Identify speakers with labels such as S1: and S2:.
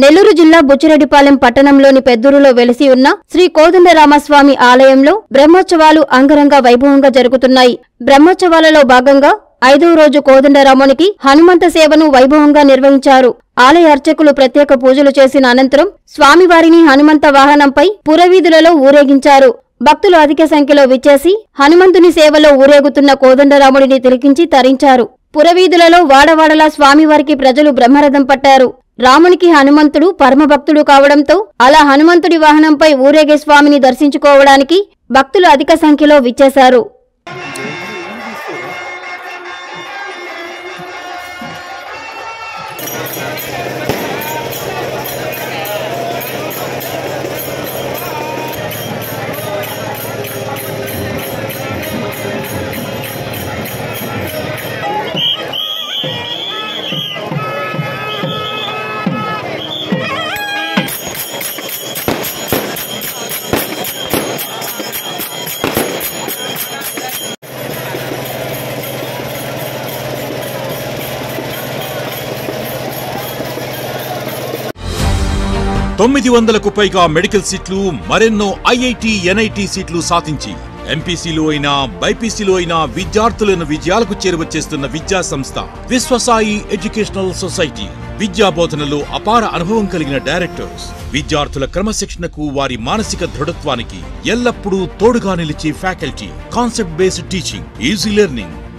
S1: నెల్లూరు జిల్లా బుచ్చిరెడ్డిపాలెం పట్టణంలోని పెద్దూరులో వెలిసి ఉన్న శ్రీ కోదండరామస్వామి ఆలయంలో బ్రహ్మోత్సవాలు అంగరంగ వైభవంగా జరుగుతున్నాయి. బ్రహ్మోత్సవాలలో భాగంగా ఐదవ రోజు కోదండరామునికి హనుమంత సేవను వైభవంగా నిర్వహించారు. ఆలయ అర్చకులు ప్రత్యేక పూజలు చేసిన అనంతరం స్వామివారిని హనుమంత వాహనంపై పురవీధులలో ఊరేగించారు. భక్తులు అధిక సంఖ్యలో విచ్చేసి హనుమంతుని సేవలో ఊరేగుతున్న కోదండరాముడిని తిలికించి తరించారు. పురవీధులలో వాడవాడలా స్వామివారికి ప్రజలు బ్రహ్మరథం పట్టారు. రామునికి హనుమంతుడు పరమభక్తుడు కావడంతో అలా హనుమంతుడి వాహనంపై ఊరేగే స్వామిని దర్శించుకోవడానికి భక్తులు అధిక సంఖ్యలో విచ్చేశారు.
S2: తొమ్మిది వందలకు పైగా మెడికల్ సీట్లు మరెన్నో ఐఐటి ఎన్ఐటి సీట్లు సాధించి ఎంపీసీలో అయినా బైపీసీలో అయినా విద్యార్థులను విజయాలకు చేరువచ్చేస్తున్న విద్యా సంస్థ విశ్వసాయి ఎడ్యుకేషనల్ సొసైటీ. విద్యా బోధనలో అపార అనుభవం కలిగిన డైరెక్టర్స్. విద్యార్థుల క్రమశిక్షణకు వారి మానసిక దృఢత్వానికి ఎల్లప్పుడూ తోడుగా నిలిచే faculty. Concept based teaching easy learning